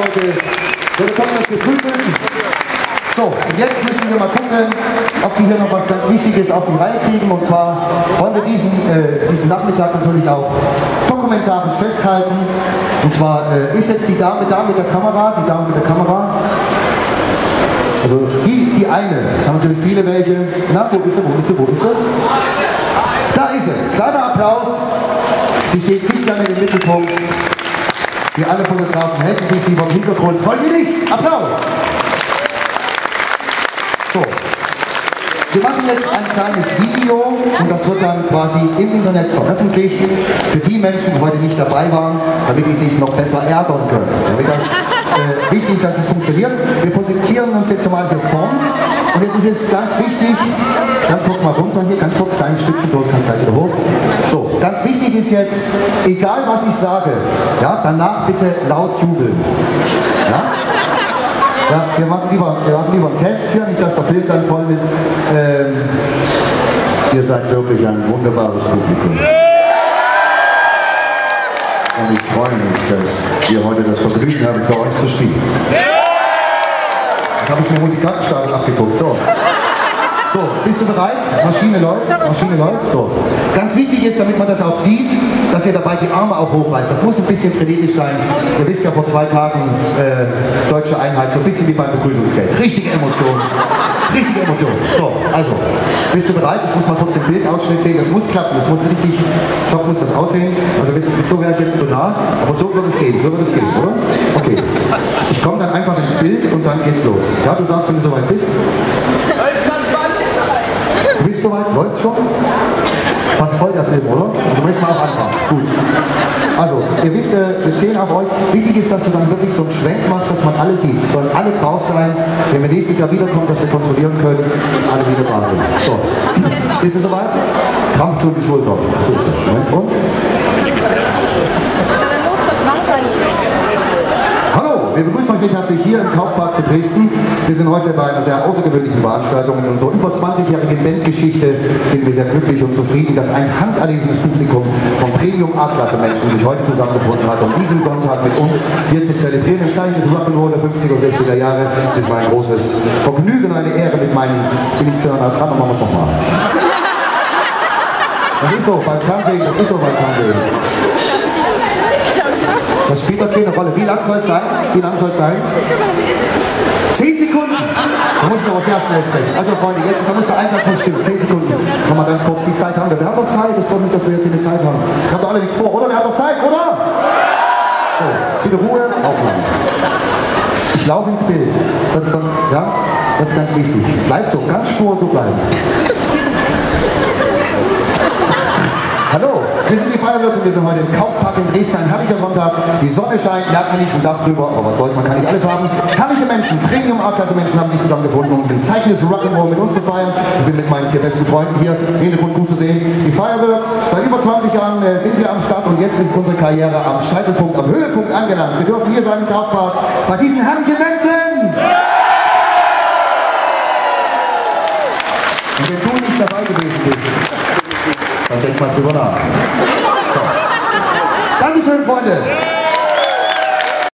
sollte, wir bekommen das geprügelt. So, jetzt müssen wir mal gucken, ob wir hier noch was ganz Wichtiges auf die Reihe kriegen. Und zwar wollen wir diesen, äh, diesen Nachmittag natürlich auch dokumentarisch festhalten. Und zwar äh, ist jetzt die Dame da mit der Kamera, die Dame mit der Kamera. Also die, die eine, das haben natürlich viele welche. Na, wo ist sie, wo ist sie, wo ist sie? Da ist sie. Kleiner Applaus. Sie steht nicht gerne im Mittelpunkt. Wie alle Fotografen sie sich lieber im Hintergrund. Wollen wir nicht? Applaus! So. Wir machen jetzt ein kleines Video und das wird dann quasi im Internet veröffentlicht für die Menschen, die heute nicht dabei waren, damit die sich noch besser ärgern können. Damit das äh, wichtig, dass es funktioniert. Wir positionieren uns jetzt mal hier vorne und jetzt ist es ganz wichtig, ganz kurz mal runter hier, ganz kurz, kleines Stückchen, bloß kann gleich wieder hoch. So, ganz wichtig ist jetzt, egal was ich sage, ja, danach bitte laut jubeln. Ja? Ja, wir machen lieber, wir machen lieber einen Test hier, nicht dass der Film dann voll ist. Ähm, ihr seid wirklich ein wunderbares Publikum. Und ich freue mich, dass wir heute das Vergnügen haben, für euch zu spielen. Habe ich mir Musikantenstadion abgeguckt. So. So, bist du bereit? Maschine läuft, Maschine läuft. So. Ganz wichtig ist, damit man das auch sieht, dass ihr dabei die Arme auch hochreißt. Das muss ein bisschen trainiert sein. Ihr wisst ja vor zwei Tagen äh, deutsche Einheit, so ein bisschen wie beim Begrüßungsgeld. Richtige Emotionen. Richtige Emotionen. So, also, bist du bereit? Ich muss mal kurz den Bildausschnitt sehen. Das muss klappen, das muss richtig, Job muss das aussehen. Also so wäre ich jetzt zu nah, aber so wird es gehen, so wird es gehen, oder? Okay. Ich komme dann einfach ins Bild und dann geht's los. Ja, du sagst, wenn du soweit bist. Du bist soweit? Läuft schon? Fast voll der Film, oder? Also wir auch anfangen. Gut. Also, ihr wisst, äh, wir zählen auf euch. Wichtig ist, dass du dann wirklich so einen Schwenk machst, dass man alle sieht. Sollen alle drauf sein, wenn wir nächstes Jahr wiederkommen, dass wir kontrollieren können, alle wieder da sind. So. Bist du soweit? Krampf schon die Schulter. So ist das. Moment. Und? Hallo, wir begrüßen euch recht herzlich hier im Kaufpark zu Dresden. Wir sind heute bei einer sehr außergewöhnlichen Veranstaltung. In unserer über 20-jährigen Bandgeschichte sind wir sehr glücklich und zufrieden, dass ein handerlesenes Publikum von Premium A-Klasse-Menschen sich heute zusammengefunden hat, um diesen Sonntag mit uns hier zu zelebrieren. Im Zeichen des Rock'n'Roll der 50er und 60er Jahre Das ist mein großes Vergnügen eine Ehre mit meinen, bin ich zu einer dran, machen wir es nochmal. Das ist so beim Fernsehen, das ist so beim Fernsehen. Das spielt auf jeden Rolle. Wie lang soll es sein? Wie lang soll es sein? Zehn Sekunden! Da muss aber sehr schnell sprechen. Also Freunde, jetzt da muss der Einsatz stimmen. Zehn Sekunden. Nochmal ganz kurz, die Zeit haben wir. Haben noch Zeit, es freut mich, dass wir jetzt keine Zeit haben. Wir haben doch alle nichts vor, oder? Wir haben noch Zeit, oder? So, bitte Ruhe, aufmachen. Ich laufe ins Bild. Sonst, ja, das ist ganz wichtig. Bleibt so, ganz stur so bleiben. Hallo, wir sind die und wir sind heute im Kaufpark in Dresden. Ein herrlicher Sonntag. Die Sonne scheint, merkt man nicht ein Dach drüber, aber was soll man kann nicht alles haben. Herrliche Menschen, Premium A-Klasse Menschen haben sich zusammengefunden, um den Zeichen des Rock'n'Roll mit uns zu feiern. Ich bin mit meinen vier besten Freunden hier im Hintergrund gut zu sehen. Die Firebirds, seit über 20 Jahren äh, sind wir am Start und jetzt ist unsere Karriere am Scheitelpunkt, am Höhepunkt angelangt. Wir dürfen hier sein im Kaufpark bei diesen herrlichen Menschen. Und wenn du nicht dabei gewesen bist, dann denk mal drüber nach. So. Dankeschön, Freunde.